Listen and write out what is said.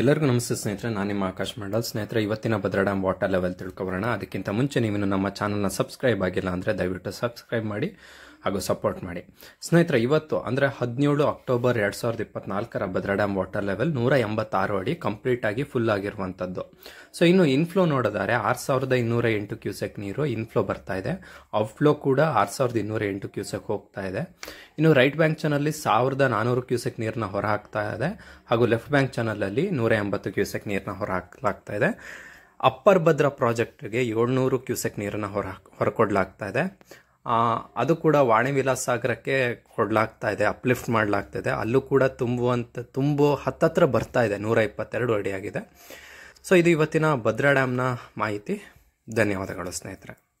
ಎಲ್ಲರಿಗೂ ನಮಸ್ತೆ ಸ್ನೇಹಿತರೆ, ನಾನು ನಿಮ್ಮ ಆಕಾಶ್ ಮಂಡಲ್. ಸ್ನೇಹಿತರೆ, ಇವತ್ತಿನ ಭದ್ರಾ ಡ್ಯಾಮ್ ವಾಟರ್ ಲೆವೆಲ್ ತಿಳ್ಕೊಬರೋಣ. ಅದಕ್ಕಿಂತ ಮುಂಚೆ ನೀವು ನಮ್ಮ ಚಾನಲ್ನ ಸಬ್ಸ್ಕ್ರೈಬ್ ಆಗಿಲ್ಲ ಅಂದರೆ ದಯವಿಟ್ಟು ಸಬ್ಸ್ಕ್ರೈಬ್ ಮಾಡಿ. ಹಾಗೂ ಸಪೋರ್ಟ್ ಮಾಡಿ. ಸ್ನೇಹಿತರೆ, ಇವತ್ತು ಅಂದರೆ ಹದಿನೇಳು ಅಕ್ಟೋಬರ್ ಎರಡು ಸಾವಿರದ ಇಪ್ಪತ್ನಾಲ್ಕರ ಭದ್ರಾ ಡ್ಯಾಮ್ ವಾಟರ್ ಲೆವೆಲ್ ನೂರ ಎಂಬತ್ತಾರು ಅಡಿ ಕಂಪ್ಲೀಟ್ ಆಗಿ ಫುಲ್ ಆಗಿರುವಂಥದ್ದು ಸೊ ಇನ್ನು ಇನ್ಫ್ಲೋ ನೋಡಿದರೆ ಆರು ಸಾವಿರದ ಇನ್ನೂರ ಎಂಟು ಕ್ಯೂಸೆಕ್ ನೀರು ಇನ್ಫ್ಲೋ ಬರ್ತಾ ಇದೆ. ಔಟ್ಫ್ಲೋ ಕೂಡ ಆರು ಸಾವಿರದ ಇನ್ನೂರ ಎಂಟು ಕ್ಯೂಸೆಕ್ ಹೋಗ್ತಾ ಇದೆ. ಇನ್ನು ರೈಟ್ ಬ್ಯಾಂಕ್ ಚಾನಲ್ಲಿ ಸಾವಿರದ ನಾನೂರು ಕ್ಯೂಸೆಕ್ ನೀರನ್ನ ಹೊರ ಹಾಕ್ತಾ ಇದೆ. ಹಾಗೂ ಲೆಫ್ಟ್ ಬ್ಯಾಂಕ್ ಚಾನಲಲ್ಲಿ ನೂರ ಎಂಬತ್ತು ಕ್ಯೂಸೆಕ್ ನೀರನ್ನ ಹೊರ ಹಾಕ್ಲಾಗ್ತಾ ಇದೆ. ಅಪ್ಪರ್ ಭದ್ರಾ ಪ್ರಾಜೆಕ್ಟ್ಗೆ ಏಳ್ನೂರು ಕ್ಯೂಸೆಕ್ ನೀರನ್ನು ಹೊರ ಹೊರಕೊಡ್ಲಾಗ್ತಾ ಇದೆ. ಅದು ಕೂಡ ವಾಣಿ ವಿಲಾಸ್ ಸಾಗರಕ್ಕೆ ಕೊಡ್ಲಾಗ್ತಾ ಇದೆ ಅಪ್ಲಿಫ್ಟ್ ಮಾಡಲಾಗ್ತಾ ಇದೆ. ಅಲ್ಲೂ ಕೂಡ ತುಂಬುವಂತ, ತುಂಬು ಹತ್ತತ್ರ ಬರ್ತಾ ಇದೆ ನೂರ ಇಪ್ಪತ್ತೆರಡು ಅಡಿ ಸೊ ಇದು ಇವತ್ತಿನ ಭದ್ರಾ ಡ್ಯಾಮ್ನ ಮಾಹಿತಿ. ಧನ್ಯವಾದಗಳು ಸ್ನೇಹಿತರೆ.